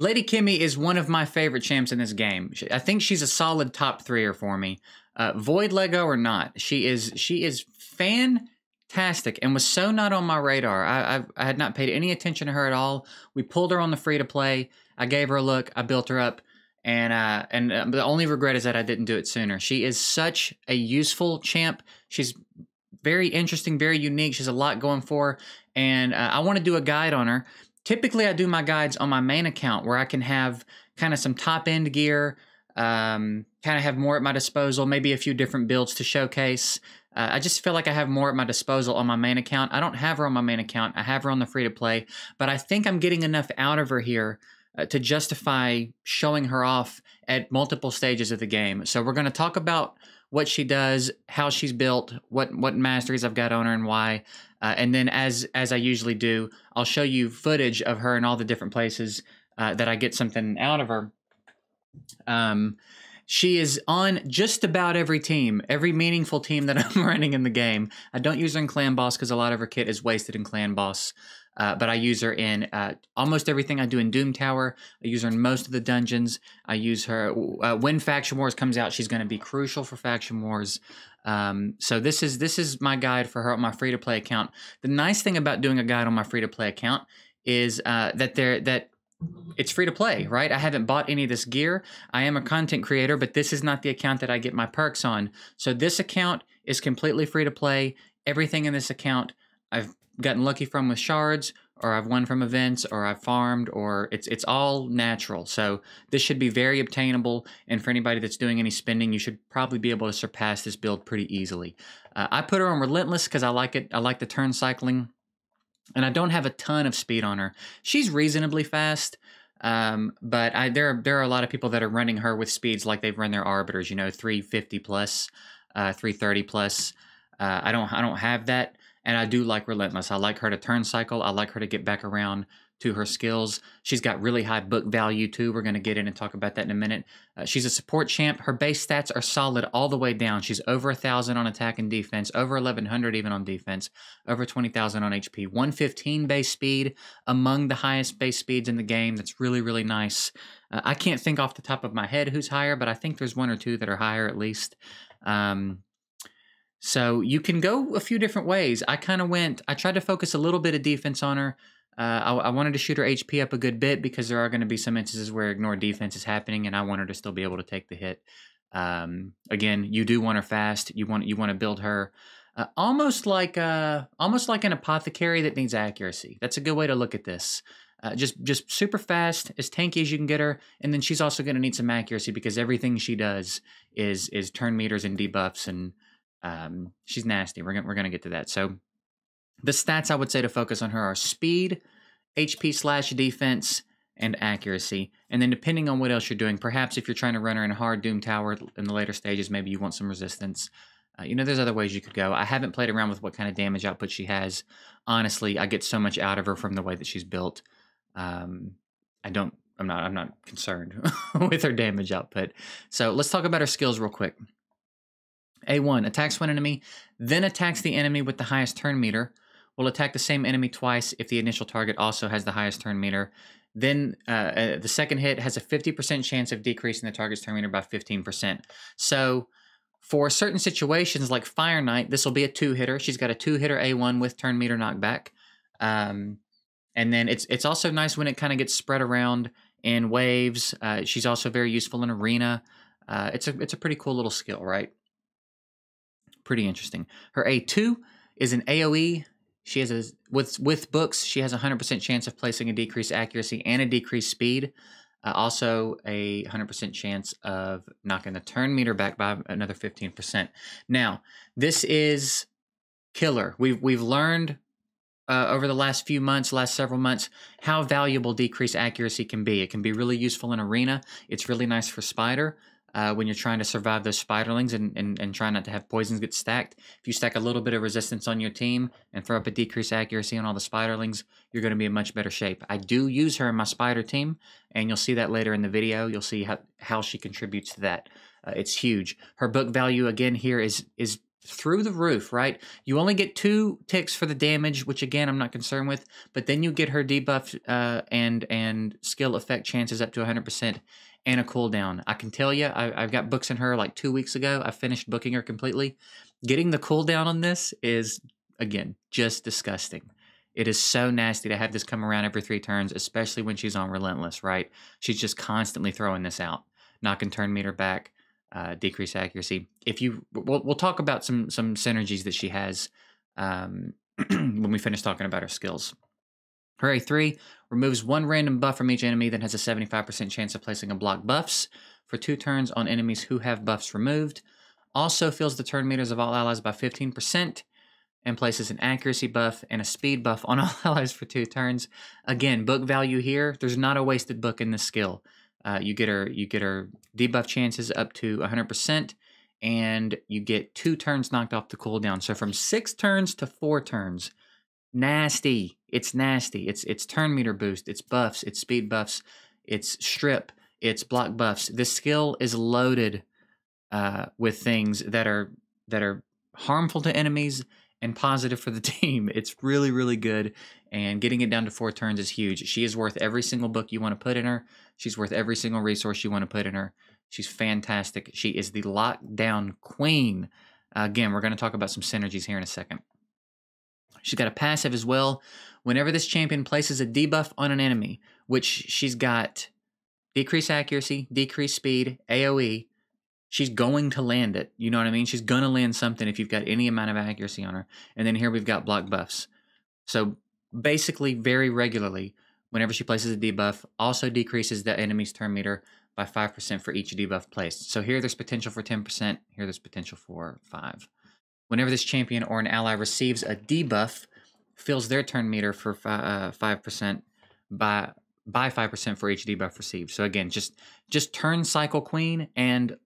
Lady Kimi is one of my favorite champs in this game. I think she's a solid top threeer for me. Uh, Void Lego or not, she is she is fantastic and was so not on my radar. I, I, I had not paid any attention to her at all. We pulled her on the free to play. I gave her a look. I built her up, and uh, and uh, the only regret is that I didn't do it sooner. She is such a useful champ. She's very interesting, very unique. She's a lot going for, her, and uh, I want to do a guide on her Typically, I do my guides on my main account where I can have kind of some top end gear, um, kind of have more at my disposal, maybe a few different builds to showcase. Uh, I just feel like I have more at my disposal on my main account. I don't have her on my main account. I have her on the free to play, but I think I'm getting enough out of her here uh, to justify showing her off at multiple stages of the game. So we're going to talk about what she does, how she's built, what what masteries I've got on her, and why. Uh, and then, as as I usually do, I'll show you footage of her in all the different places uh, that I get something out of her. Um, she is on just about every team, every meaningful team that I'm running in the game. I don't use her in Clan Boss because a lot of her kit is wasted in Clan Boss. Uh, but I use her in uh, almost everything I do in Doom Tower. I use her in most of the dungeons. I use her uh, when Faction Wars comes out. She's going to be crucial for Faction Wars. Um, so this is this is my guide for her on my free to play account. The nice thing about doing a guide on my free to play account is uh, that there that it's free to play, right? I haven't bought any of this gear. I am a content creator, but this is not the account that I get my perks on. So this account is completely free to play. Everything in this account I've gotten lucky from with shards or I've won from events or I've farmed or it's it's all natural. So this should be very obtainable and for anybody that's doing any spending, you should probably be able to surpass this build pretty easily. Uh, I put her on relentless because I like it. I like the turn cycling and I don't have a ton of speed on her. She's reasonably fast. Um, but I, there, are, there are a lot of people that are running her with speeds like they've run their arbiters, you know, 350 plus, uh, 330 plus. Uh, I don't, I don't have that. And I do like Relentless. I like her to turn cycle. I like her to get back around to her skills. She's got really high book value too. We're going to get in and talk about that in a minute. Uh, she's a support champ. Her base stats are solid all the way down. She's over a thousand on attack and defense, over 1100 even on defense, over 20,000 on HP, 115 base speed, among the highest base speeds in the game. That's really, really nice. Uh, I can't think off the top of my head who's higher, but I think there's one or two that are higher at least. Um, so you can go a few different ways. I kind of went, I tried to focus a little bit of defense on her. Uh, I, I, wanted to shoot her HP up a good bit because there are going to be some instances where ignore defense is happening, and I want her to still be able to take the hit. Um, again, you do want her fast. You want you want to build her uh, almost like uh, almost like an apothecary that needs accuracy. That's a good way to look at this. Uh, just just super fast, as tanky as you can get her, and then she's also going to need some accuracy because everything she does is is turn meters and debuffs and um, she's nasty. We're gonna, we're gonna get to that. So the stats I would say to focus on her are speed, HP slash defense, and accuracy. And then depending on what else you're doing, perhaps if you're trying to run her in a hard Doom Tower in the later stages, maybe you want some resistance. Uh, you know, there's other ways you could go. I haven't played around with what kind of damage output she has. Honestly, I get so much out of her from the way that she's built. Um, I don't. I'm not. I'm not concerned with her damage output. So let's talk about her skills real quick. A1 attacks one enemy, then attacks the enemy with the highest turn meter. Will attack the same enemy twice if the initial target also has the highest turn meter. Then uh, uh, the second hit has a 50% chance of decreasing the target's turn meter by 15%. So for certain situations like Fire Knight, this will be a two hitter. She's got a two hitter A1 with turn meter knockback. Um, and then it's it's also nice when it kind of gets spread around in waves. Uh, she's also very useful in arena. Uh, it's a it's a pretty cool little skill, right? Pretty interesting. Her A2 is an AoE. She has a with with books. She has a hundred percent chance of placing a decreased accuracy and a decreased speed. Uh, also, a hundred percent chance of knocking the turn meter back by another fifteen percent. Now, this is killer. We've we've learned uh, over the last few months, last several months, how valuable decreased accuracy can be. It can be really useful in arena. It's really nice for spider uh, when you're trying to survive those spiderlings and, and, and try not to have poisons get stacked. If you stack a little bit of resistance on your team and throw up a decreased accuracy on all the spiderlings, you're going to be in much better shape. I do use her in my spider team, and you'll see that later in the video. You'll see how, how she contributes to that. Uh, it's huge. Her book value again here is is through the roof, right? You only get two ticks for the damage, which again I'm not concerned with, but then you get her debuff uh, and and skill effect chances up to 100% and a cooldown. I can tell you, I, I've got books in her like two weeks ago. I finished booking her completely. Getting the cooldown on this is again just disgusting. It is so nasty to have this come around every three turns, especially when she's on Relentless, right? She's just constantly throwing this out, knocking turn meter back, uh, decrease accuracy. If you, we'll, we'll talk about some some synergies that she has um, when we finish talking about her skills. Her A3 removes one random buff from each enemy that has a 75% chance of placing a block buffs for two turns on enemies who have buffs removed. Also fills the turn meters of all allies by 15% and places an accuracy buff and a speed buff on all allies for two turns. Again, book value here. There's not a wasted book in this skill. Uh, you get her you get her debuff chances up to 100%, and you get two turns knocked off the cooldown. So from six turns to four turns, nasty. It's nasty. It's it's turn meter boost. It's buffs. It's speed buffs. It's strip. It's block buffs. This skill is loaded uh, with things that are that are harmful to enemies and positive for the team. It's really, really good. And getting it down to four turns is huge. She is worth every single book you want to put in her. She's worth every single resource you want to put in her. She's fantastic. She is the lockdown queen. Uh, again, we're going to talk about some synergies here in a second. She's got a passive as well. Whenever this champion places a debuff on an enemy, which she's got decrease accuracy, decrease speed, AoE, she's going to land it. You know what I mean? She's going to land something if you've got any amount of accuracy on her. And then here we've got block buffs. So basically, very regularly, whenever she places a debuff, also decreases the enemy's turn meter by 5% for each debuff placed. So here there's potential for 10%, here there's potential for 5. Whenever this champion or an ally receives a debuff, fills their turn meter for uh, 5% by by 5% for each debuff received. So again, just just turn cycle queen and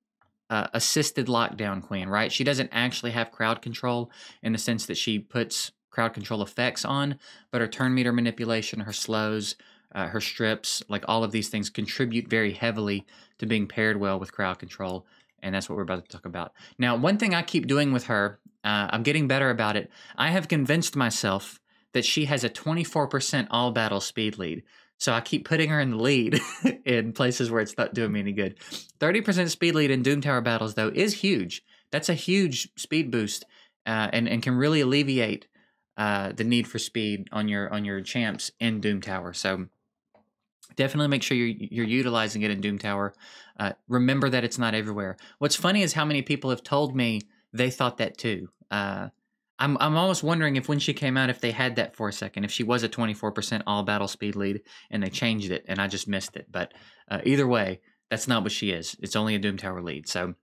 uh, assisted lockdown queen, right? She doesn't actually have crowd control in the sense that she puts crowd control effects on, but her turn meter manipulation, her slows, uh, her strips, like all of these things contribute very heavily to being paired well with crowd control. And that's what we're about to talk about. Now, one thing I keep doing with her, uh, I'm getting better about it. I have convinced myself that she has a 24% all battle speed lead. So I keep putting her in the lead in places where it's not doing me any good. 30% speed lead in Doom Tower battles, though, is huge. That's a huge speed boost uh, and, and can really alleviate uh, the need for speed on your on your champs in Doom Tower. So definitely make sure you're, you're utilizing it in Doom Tower. Uh, remember that it's not everywhere. What's funny is how many people have told me they thought that too. Uh, I'm I'm almost wondering if when she came out, if they had that for a second, if she was a 24% all battle speed lead and they changed it and I just missed it. But uh, either way, that's not what she is. It's only a Doom Tower lead. So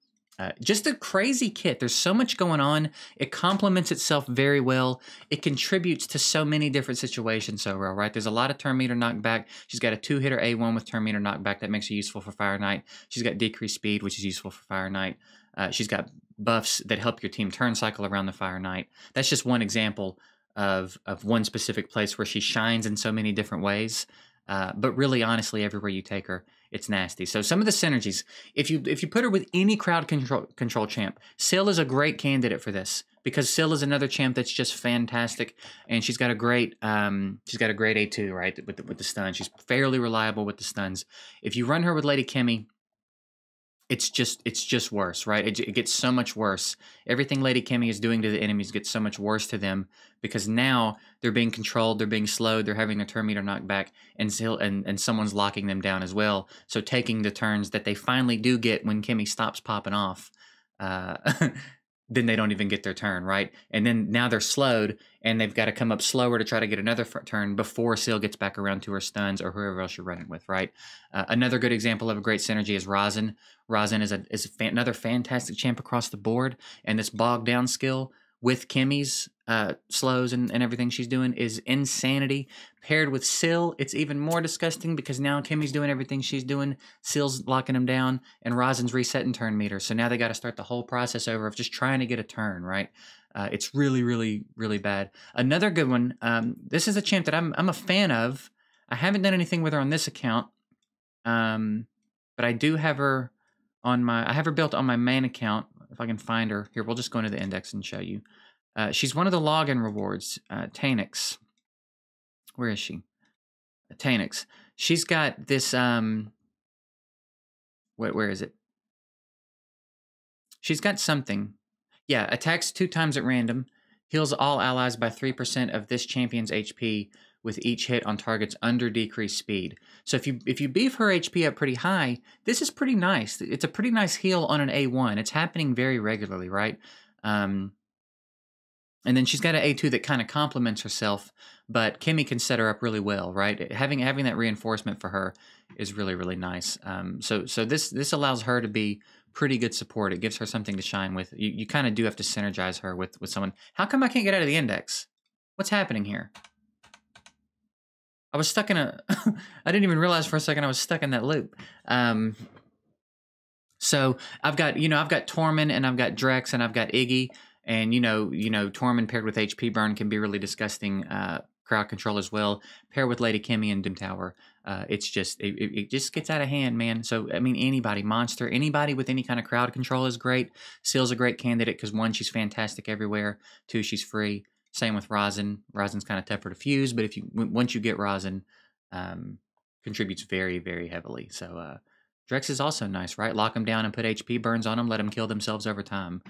uh, just a crazy kit. There's so much going on. It complements itself very well. It contributes to so many different situations so well, right? There's a lot of turn meter knockback. She's got a two hitter A1 with turn meter knockback that makes her useful for Fire Knight. She's got decreased speed, which is useful for Fire Knight. Uh, she's got buffs that help your team turn cycle around the Fire Knight. That's just one example of of one specific place where she shines in so many different ways. Uh, but really, honestly, everywhere you take her, it's nasty. So some of the synergies, if you if you put her with any crowd control control champ, Scyl is a great candidate for this because Scyl is another champ that's just fantastic, and she's got a great um she's got a great A two right with the, with the stun. She's fairly reliable with the stuns. If you run her with Lady Kimi, it's just it's just worse, right? It, it, gets so much worse. Everything Lady Kimi is doing to the enemies gets so much worse to them because now they're being controlled, they're being slowed, they're having their turn meter knocked back, and and and someone's locking them down as well. So taking the turns that they finally do get when Kimmy stops popping off. Uh, then they don't even get their turn, right? And then now they're slowed and they've got to come up slower to try to get another turn before Scyl gets back around to her stuns or whoever else you're running with, right? Uh, another good example of a great synergy is Rhazin. Rhazin is a is a another fantastic champ across the board, and this bog down skill with Kimi's uh, slows and, and everything she's doing is insanity. Paired with Scyl, it's even more disgusting because now Kimi's doing everything she's doing. Syl's locking him down, and Rhazin's resetting turn meter. So now they got to start the whole process over of just trying to get a turn, right? Uh, it's really, really, really bad. Another good one. Um, this is a champ that I'm I'm a fan of. I haven't done anything with her on this account, um, but I do have her on my. I have her built on my main account if I can find her here, we'll just go into the index and show you. Uh, she's one of the login rewards. Uh, Tanix. Where is she? Tanix. She's got this. Um, where, where is it? She's got something. Yeah, attacks two times at random, heals all allies by 3% of this champion's HP with each hit on targets under decreased speed. So if you if you beef her HP up pretty high, this is pretty nice. It's a pretty nice heal on an A1. It's happening very regularly, right? Um, and then she's got an A2 that kind of complements herself, but Kimi can set her up really well, right? Having having that reinforcement for her is really really nice. Um, so so this this allows her to be pretty good support. It gives her something to shine with. You you kind of do have to synergize her with with someone. How come I can't get out of the index? What's happening here? I was stuck in a. I didn't even realize for a second I was stuck in that loop. Um, so I've got you know I've got Tormund and I've got Drex and I've got Iggy and you know you know Tormund paired with HP burn can be really disgusting. Uh, crowd control as well. Pair with Lady Kimi and Doom Tower, uh, it's just it, it just gets out of hand, man. So I mean, anybody, monster, anybody with any kind of crowd control is great. Scyl's a great candidate because one, she's fantastic everywhere. Two, she's free. Same with Rhazin. Rhazin's kind of tougher to fuse, but if you once you get Rhazin, um, contributes very very heavily. So uh, Drex is also nice, right? Lock them down and put HP burns on them. Let them kill themselves over time.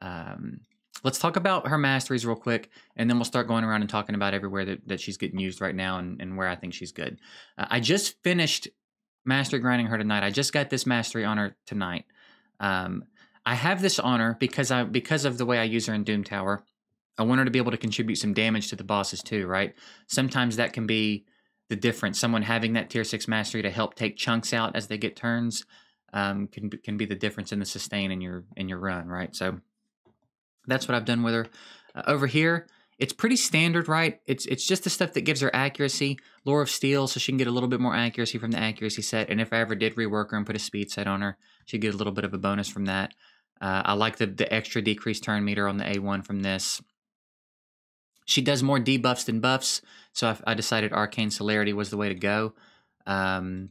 Um, let's talk about her masteries real quick, and then we'll start going around and talking about everywhere that, that she's getting used right now and, and where I think she's good. Uh, I just finished mastery grinding her tonight. I just got this mastery on her tonight. Um, I have this honor because I because of the way I use her in Doom Tower. I want her to be able to contribute some damage to the bosses too, right? Sometimes that can be the difference. Someone having that tier six mastery to help take chunks out as they get turns um, can can be the difference in the sustain in your in your run, right? So that's what I've done with her. Uh, over here, it's pretty standard, right? It's it's just the stuff that gives her accuracy, lore of steel, so she can get a little bit more accuracy from the accuracy set. And if I ever did rework her and put a speed set on her, she'd get a little bit of a bonus from that. Uh, I like the the extra decreased turn meter on the A1 from this. She does more debuffs than buffs, so I, I decided Arcane Celerity was the way to go. Um,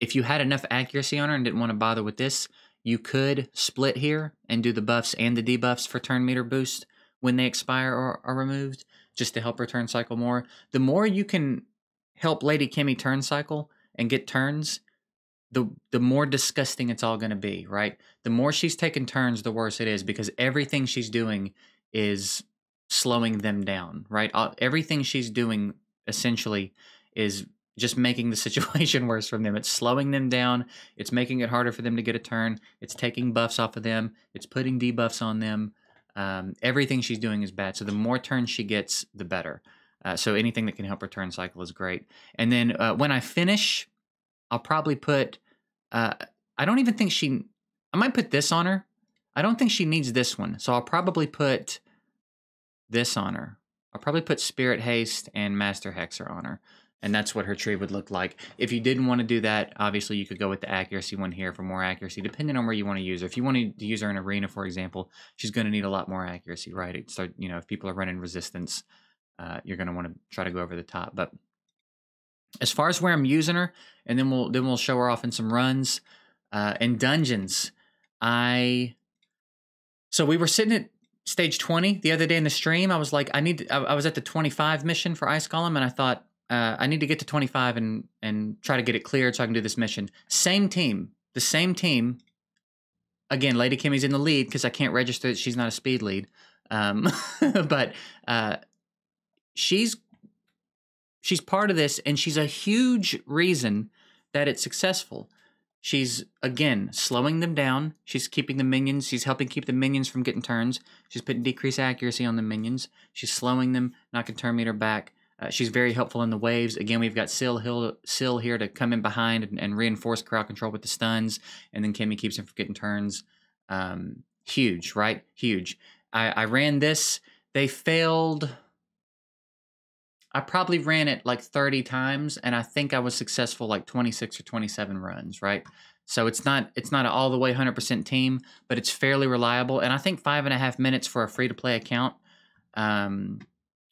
if you had enough accuracy on her and didn't want to bother with this, you could split here and do the buffs and the debuffs for turn meter boost when they expire or are removed, just to help her turn cycle more. The more you can help Lady Kimi turn cycle and get turns, the the more disgusting it's all going to be, right? The more she's taking turns, the worse it is because everything she's doing is slowing them down, right? Everything she's doing essentially is just making the situation worse from them. It's slowing them down. It's making it harder for them to get a turn. It's taking buffs off of them. It's putting debuffs on them. Um, everything she's doing is bad. So the more turns she gets, the better. Uh, so anything that can help her turn cycle is great. And then uh, when I finish, I'll probably put. Uh, I don't even think she. I might put this on her. I don't think she needs this one. So I'll probably put this on her. I'll probably put Spirit Haste and Master Hexer on her. And that's what her tree would look like. If you didn't want to do that, obviously you could go with the accuracy one here for more accuracy, depending on where you want to use her. If you wanted to use her in arena, for example, she's going to need a lot more accuracy, right? So, you know, if people are running resistance, uh, you're going to want to try to go over the top. But as far as where I'm using her, and then we'll then we'll show her off in some runs. Uh, in dungeons, I so we were sitting at stage 20 the other day in the stream. I was like, I need, I, I, was at the 25 mission for Ice Golem, and I thought, uh, I need to get to 25 and and try to get it cleared so I can do this mission. Same team, the same team. Again, Lady Kimi's in the lead because I can't register that she's not a speed lead. Um, but uh, she's she's part of this, and she's a huge reason that it's successful. She's again slowing them down. She's keeping the minions. She's helping keep the minions from getting turns. She's putting decreased accuracy on the minions. She's slowing them, knocking turn meter back. Uh, she's very helpful in the waves. Again, we've got Scyl, Hill, Scyl here to come in behind and, and, reinforce crowd control with the stuns, and then Kimi keeps him from getting turns. Um, huge, right? Huge. I, I ran this. They failed. I probably ran it like 30 times and I think I was successful like 26 or 27 runs, right? So it's not it's not all the way 100% team, but it's fairly reliable. And I think five and a half minutes for a free to play account, um,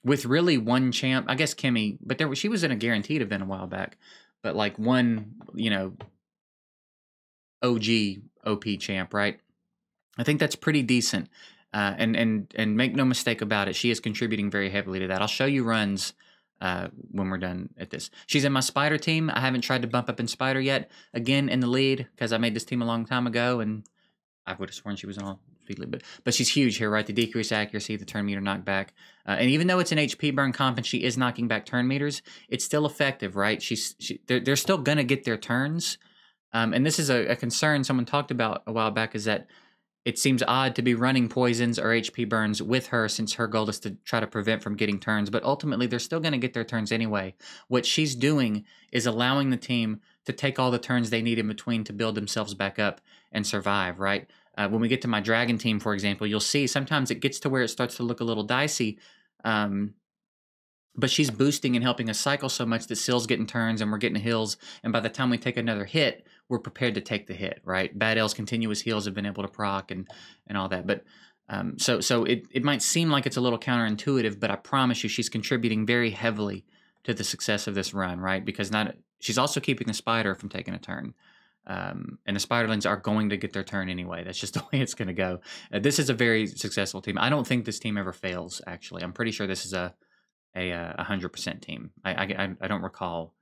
with really one champ. I guess Kimi, but there she was in a guaranteed event a while back, but like one you know OG OP champ, right? I think that's pretty decent. Uh, and and and make no mistake about it, she is contributing very heavily to that. I'll show you runs uh, when we're done at this. She's in my spider team. I haven't tried to bump up in spider yet. Again, in the lead because I made this team a long time ago, and I would have sworn she was all Feedly, but but she's huge here, right? The decrease accuracy, the turn meter knockback, uh, and even though it's an HP burn comp and she is knocking back turn meters, it's still effective, right? She's she, they're, they're still gonna get their turns, um, and this is a, a concern someone talked about a while back is that it seems odd to be running poisons or HP burns with her since her goal is to try to prevent from getting turns, but ultimately they're still going to get their turns anyway. What she's doing is allowing the team to take all the turns they need in between to build themselves back up and survive, right? Uh, when we get to my dragon team, for example, you'll see sometimes it gets to where it starts to look a little dicey. Um, but she's boosting and helping us cycle so much that Scyl's getting turns and we're getting heals. And by the time we take another hit, we're prepared to take the hit, right? Bad L's continuous heals have been able to proc and and all that. But um, so so it, it might seem like it's a little counterintuitive, but I promise you she's contributing very heavily to the success of this run, right? Because not she's also keeping the spider from taking a turn. Um, and the Spiderlings are going to get their turn anyway. That's just the way it's going to go. Uh, this is a very successful team. I don't think this team ever fails. Actually, I'm pretty sure this is a a uh, hundred percent team. I, I I don't recall.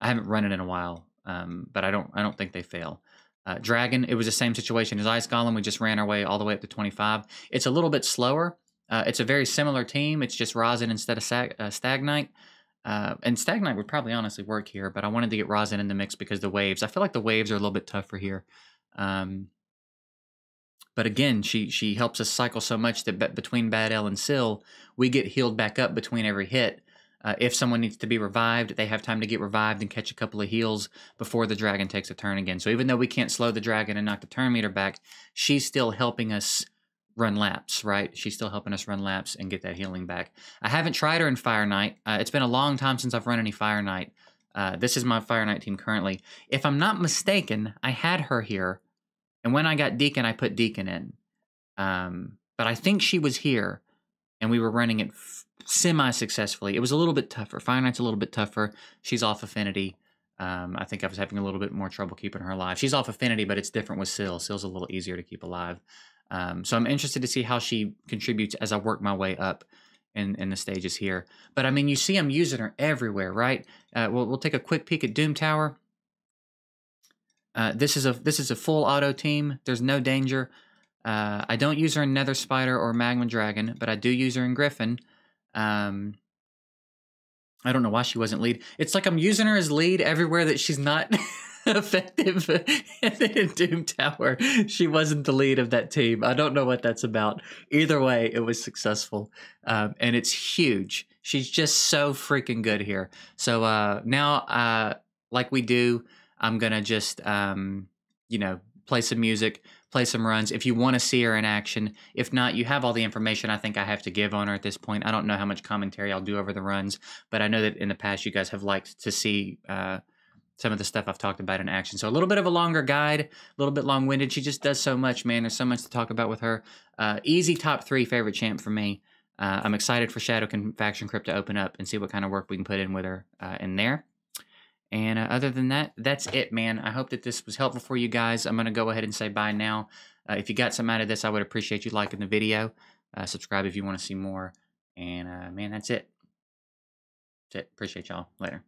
I haven't run it in a while, um, but I don't I don't think they fail. Uh, Dragon, it was the same situation as Ice Golem. We just ran our way all the way up to 25. It's a little bit slower. Uh, it's a very similar team. It's just Rhazin instead of Sag- uh, Stag Knight. Uh, and Stag Knight would probably honestly work here, but I wanted to get Rhazin in the mix because the waves. I feel like the waves are a little bit tougher here. Um, but again, she she helps us cycle so much that between Bad L and Scyl, we get healed back up between every hit. Uh, if someone needs to be revived, they have time to get revived and catch a couple of heals before the dragon takes a turn again. So even though we can't slow the dragon and knock the turn meter back, she's still helping us run laps, right? She's still helping us run laps and get that healing back. I haven't tried her in Fire Knight. Uh, it's been a long time since I've run any Fire Knight. Uh, this is my Fire Knight team currently. If I'm not mistaken, I had her here, and when I got Deacon, I put Deacon in. Um, but I think she was here, and we were running it f- semi successfully. It was a little bit tougher. Knight's a little bit tougher. She's off Affinity. Um, I think I was having a little bit more trouble keeping her alive. She's off Affinity, but it's different with Scyl. Scyl's a little easier to keep alive. Um, so I'm interested to see how she contributes as I work my way up in, in the stages here. But I mean, you see I'm using her everywhere, right? Uh, we'll, we'll take a quick peek at Doom Tower. Uh, this is a this is a full auto team. There's no danger. Uh, I don't use her in Nether Spider or Magma Dragon, but I do use her in Griffin. Um, I don't know why she wasn't lead. It's like I'm using her as lead everywhere that she's not effective. and then in Doom Tower, she wasn't the lead of that team. I don't know what that's about. Either way, it was successful. Um, and it's huge. She's just so freaking good here. So uh, now, uh, like we do, I'm going to just, um, you know, play some music, play some runs. If you want to see her in action, if not, you have all the information I think I have to give on her at this point. I don't know how much commentary I'll do over the runs, but I know that in the past you guys have liked to see uh, some of the stuff I've talked about in action. So a little bit of a longer guide, a little bit long winded. She just does so much, man. There's so much to talk about with her. Uh, easy top three favorite champ for me. Uh, I'm excited for Shadow Faction Crypt to open up and see what kind of work we can put in with her uh, in there. And uh, other than that, that's it, man. I hope that this was helpful for you guys. I'm going to go ahead and say bye now. Uh, if you got some out of this, I would appreciate you liking the video. Uh, subscribe if you want to see more. And man, that's it. That's it. Appreciate y'all. Later.